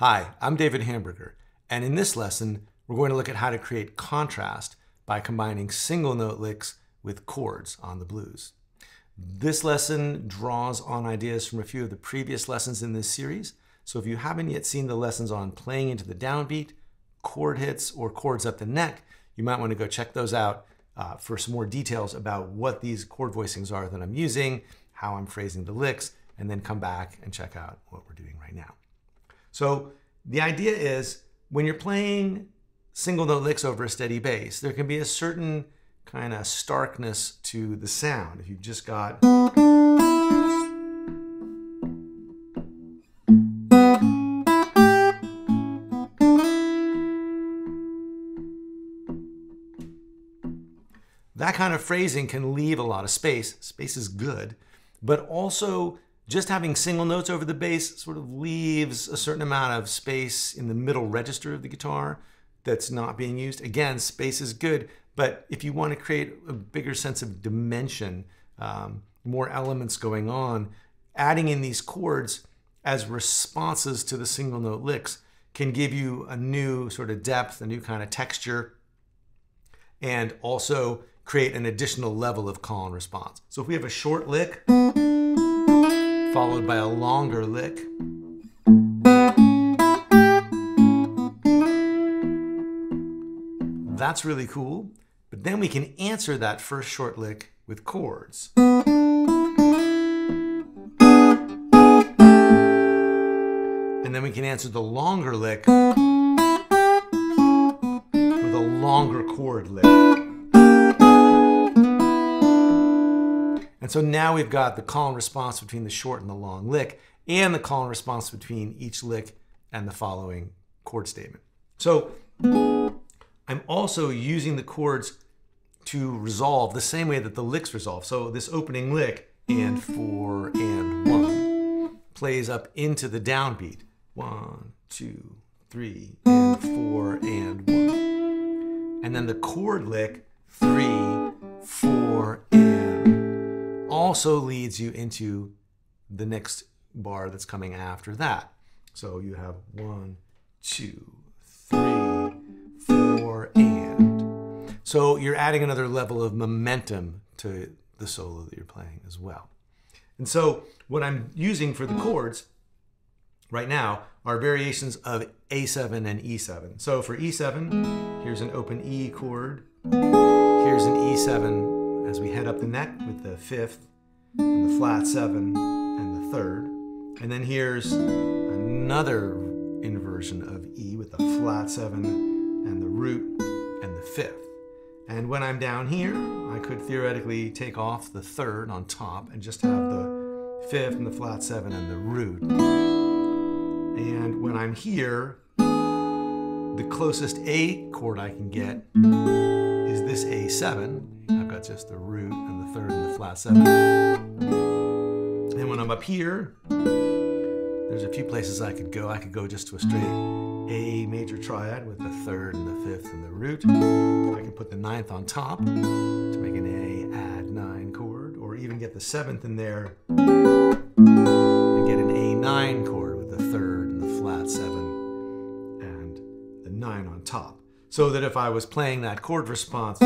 Hi, I'm David Hamburger, and in this lesson, we're going to look at how to create contrast by combining single note licks with chords on the blues. This lesson draws on ideas from a few of the previous lessons in this series, so if you haven't yet seen the lessons on playing into the downbeat, chord hits, or chords up the neck, you might want to go check those out uh, for some more details about what these chord voicings are that I'm using, how I'm phrasing the licks, and then come back and check out what we're doing right now. So the idea is when you're playing single note licks over a steady bass, there can be a certain kind of starkness to the sound. If you've just got that kind of phrasing can leave a lot of space. Space is good, but also just having single notes over the bass sort of leaves a certain amount of space in the middle register of the guitar that's not being used. Again, space is good, but if you want to create a bigger sense of dimension, um, more elements going on, adding in these chords as responses to the single note licks can give you a new sort of depth, a new kind of texture, and also create an additional level of call and response. So if we have a short lick, followed by a longer lick. That's really cool, but then we can answer that first short lick with chords. And then we can answer the longer lick with a longer chord lick. And so now we've got the call and response between the short and the long lick, and the call and response between each lick and the following chord statement. So I'm also using the chords to resolve the same way that the licks resolve. So this opening lick, and four and one, plays up into the downbeat. One, two, three, and four and one. And then the chord lick, three, four, also leads you into the next bar that's coming after that. So you have one, two, three, four, and. So you're adding another level of momentum to the solo that you're playing as well. And so what I'm using for the chords right now are variations of A7 and E7. So for E7, here's an open E chord. Here's an E7 as we head up the neck with the fifth and the flat seven and the third. And then here's another inversion of E with the flat seven and the root and the fifth. And when I'm down here, I could theoretically take off the third on top and just have the fifth and the flat seven and the root. And when I'm here, the closest A chord I can get is this A7. I've just the root and the third and the flat seven. And when I'm up here, there's a few places I could go. I could go just to a straight A major triad with the third and the fifth and the root. I can put the ninth on top to make an A add nine chord, or even get the seventh in there and get an A9 chord with the third and the flat seven and the nine on top. So that if I was playing that chord response,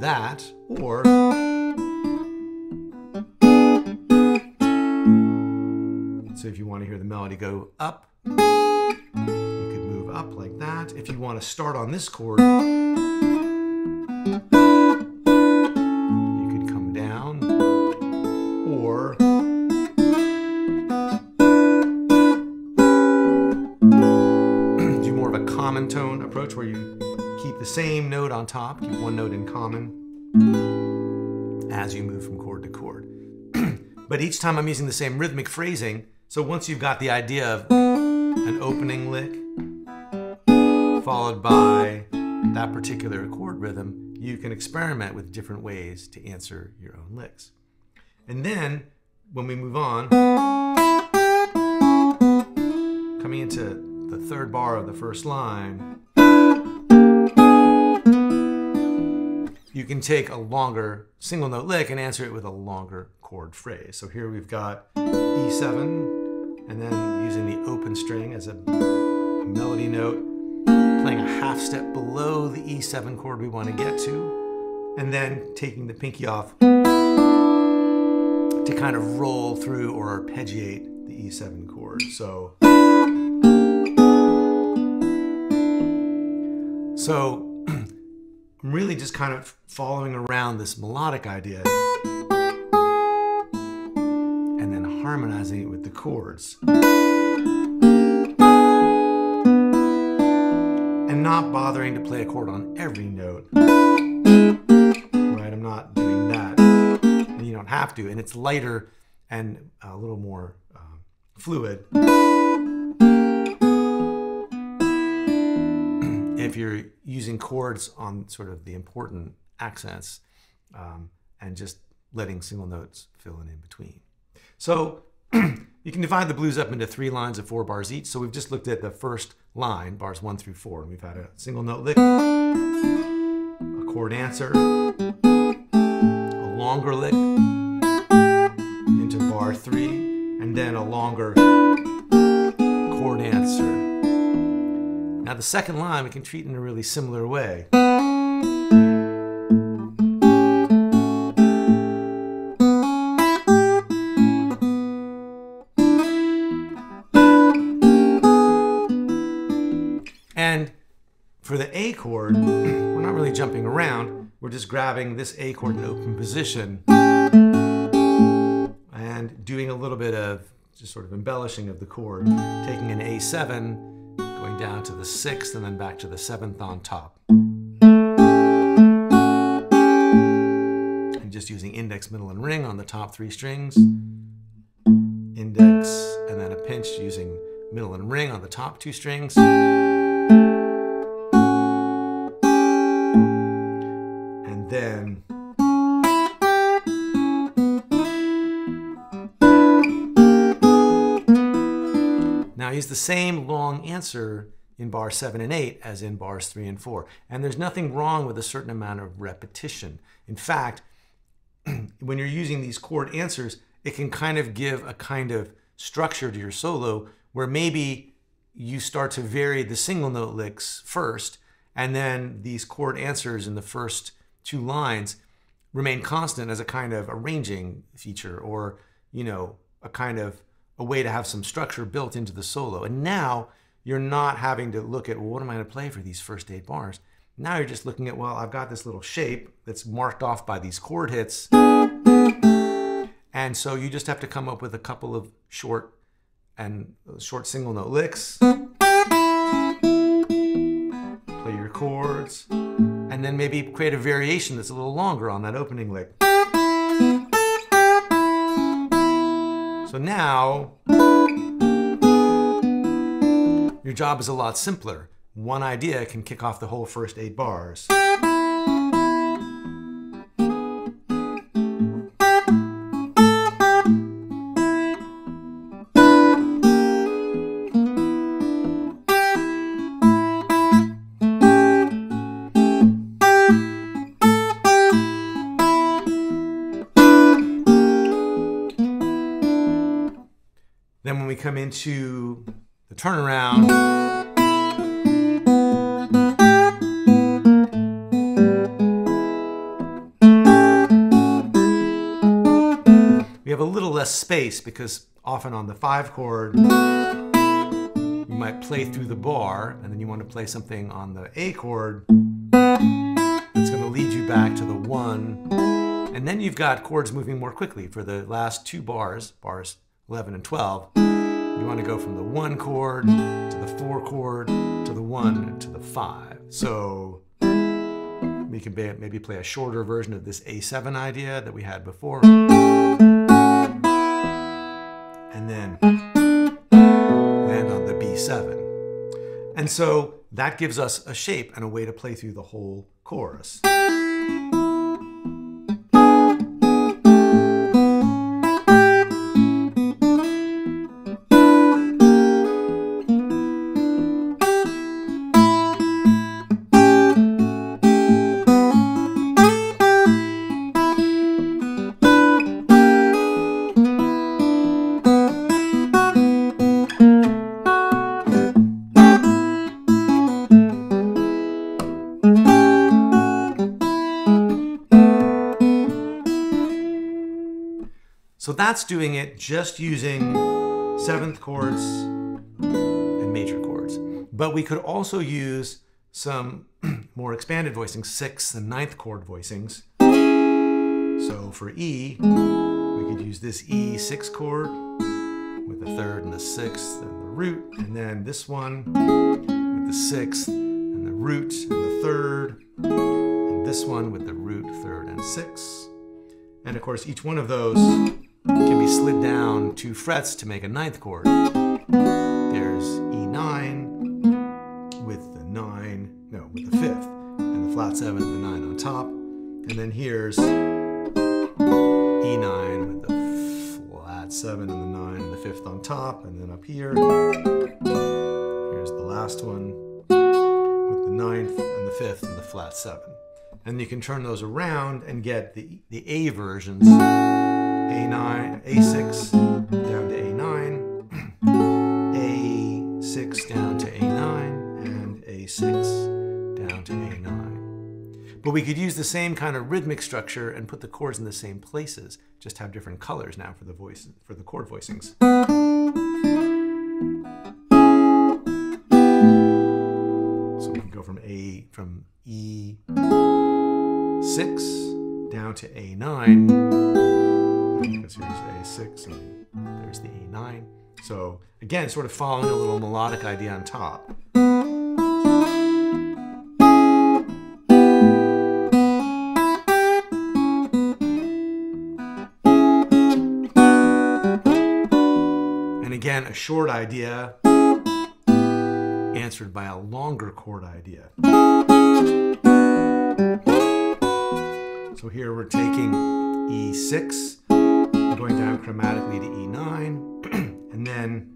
that, or so if you want to hear the melody go up, you could move up like that. If you want to start on this chord, top, keep one note in common as you move from chord to chord. but each time I'm using the same rhythmic phrasing, so once you've got the idea of an opening lick followed by that particular chord rhythm, you can experiment with different ways to answer your own licks. And then when we move on, coming into the third bar of the first line, you can take a longer single note lick and answer it with a longer chord phrase. So here we've got E7, and then using the open string as a, a melody note, playing a half step below the E7 chord we want to get to, and then taking the pinky off to kind of roll through or arpeggiate the E7 chord. So, so I'm really just kind of following around this melodic idea and then harmonizing it with the chords. And not bothering to play a chord on every note. Right? I'm not doing that. And you don't have to. And it's lighter and a little more uh, fluid. If you're using chords on sort of the important accents um, and just letting single notes fill in in between. So you can divide the blues up into three lines of four bars each. So we've just looked at the first line, bars one through four, and we've had a single note lick, a chord answer, a longer lick into bar three, and then a longer chord answer. Now the second line we can treat in a really similar way. And for the A chord, we're not really jumping around. We're just grabbing this A chord in open position and doing a little bit of just sort of embellishing of the chord, taking an A7, going down to the sixth and then back to the seventh on top. And just using index, middle, and ring on the top three strings. Index, and then a pinch using middle and ring on the top two strings. Now use the same long answer in bar 7 and 8 as in bars 3 and 4. And there's nothing wrong with a certain amount of repetition. In fact, when you're using these chord answers, it can kind of give a kind of structure to your solo where maybe you start to vary the single note licks first, and then these chord answers in the first two lines remain constant as a kind of arranging feature or, you know, a kind of a way to have some structure built into the solo. And now you're not having to look at, well, what am I going to play for these first eight bars? Now you're just looking at, well, I've got this little shape that's marked off by these chord hits. And so you just have to come up with a couple of short and short single note licks. Play your chords. And then maybe create a variation that's a little longer on that opening lick. So now your job is a lot simpler. One idea can kick off the whole first eight bars. Into the turnaround, we have a little less space because often on the five chord, you might play through the bar and then you want to play something on the A chord that's going to lead you back to the one. And then you've got chords moving more quickly for the last two bars, bars 11 and 12, you want to go from the one chord to the four chord to the one to the five. So we can maybe play a shorter version of this A7 idea that we had before. And then land on the B7. And so that gives us a shape and a way to play through the whole chorus. That's doing it just using seventh chords and major chords. But we could also use some more expanded voicings, sixth and ninth chord voicings. So for E, we could use this E6 chord with the third and the sixth and the root, and then this one with the sixth and the root and the third, and this one with the root, third, and sixth. And of course, each one of those slid down two frets to make a ninth chord. There's E9 with the nine, no, with the fifth, and the flat seven and the nine on top. And then here's E9 with the flat seven and the nine and the fifth on top. And then up here, here's the last one with the ninth and the fifth and the flat seven. And you can turn those around and get the, the A versions A9, A6 down to A9, A6 down to A9, and A6 down to A9. But we could use the same kind of rhythmic structure and put the chords in the same places, just have different colors now for the voice for the chord voicings. So we can go from A from E six down to A9. Because here's A6 and there's the A9. So again, sort of following a little melodic idea on top. And again, a short idea answered by a longer chord idea. So here we're taking E6, going down chromatically to E9, and then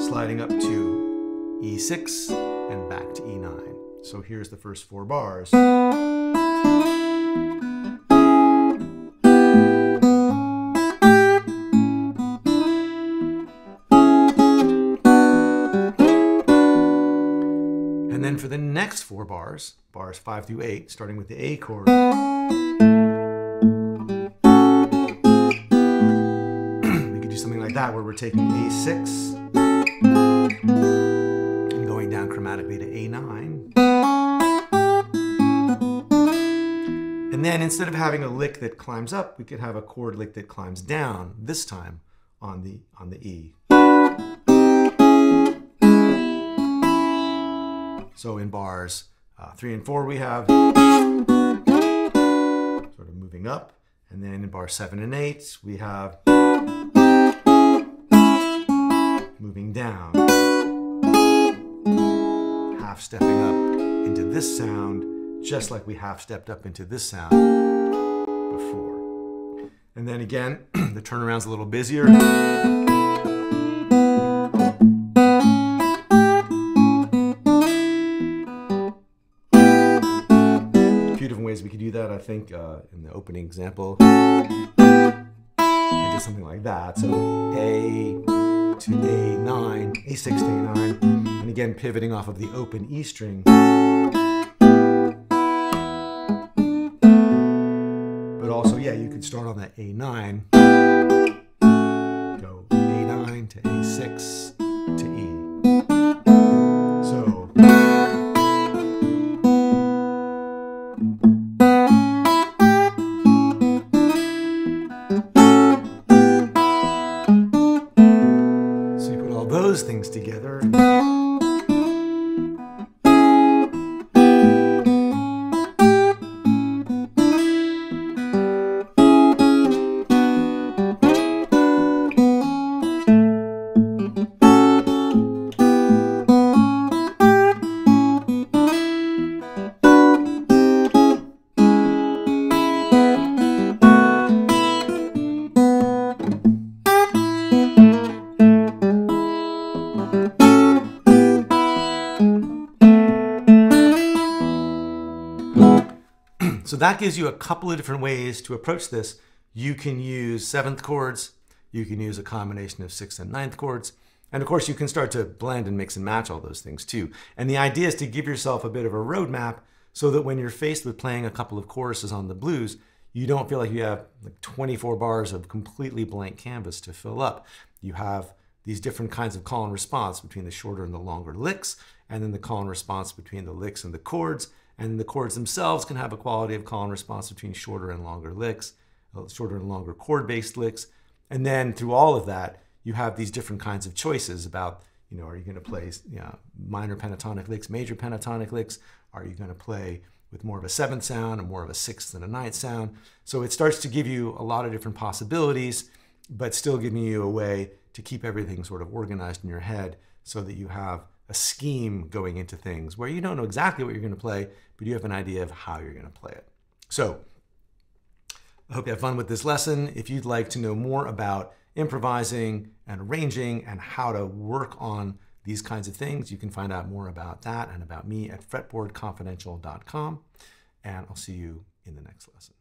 sliding up to E6 and back to E9. So here's the first four bars. And then for the next four bars, bars five through eight, starting with the A chord, that where we're taking A6 and going down chromatically to A9. And then instead of having a lick that climbs up, we could have a chord lick that climbs down, this time on the, on the E. So in bars uh, three and four, we have sort of moving up. And then in bar seven and eight, we have moving down. Half stepping up into this sound, just like we half stepped up into this sound before. And then again, the turnaround's a little busier. A few different ways we could do that. I think uh, in the opening example, I did something like that. So A to A9, A6 to A9, and again pivoting off of the open E string. But also, yeah, you could start on that A9, go A9 to A6 to together. So that gives you a couple of different ways to approach this. You can use seventh chords, you can use a combination of sixth and ninth chords, and of course you can start to blend and mix and match all those things too. And the idea is to give yourself a bit of a roadmap so that when you're faced with playing a couple of choruses on the blues, you don't feel like you have like 24 bars of completely blank canvas to fill up. You have these different kinds of call and response between the shorter and the longer licks, and then the call and response between the licks and the chords. And the chords themselves can have a quality of call and response between shorter and longer licks, uh, shorter and longer chord based licks. And then through all of that, you have these different kinds of choices about, you know, are you going to play you know, minor pentatonic licks, major pentatonic licks? Are you going to play with more of a seventh sound and more of a sixth and a ninth sound? So it starts to give you a lot of different possibilities, but still giving you a way to keep everything sort of organized in your head so that you have a scheme going into things where you don't know exactly what you're going to play, but you have an idea of how you're going to play it. So I hope you have fun with this lesson. If you'd like to know more about improvising and arranging and how to work on these kinds of things, you can find out more about that and about me at fretboardconfidential.com. And I'll see you in the next lesson.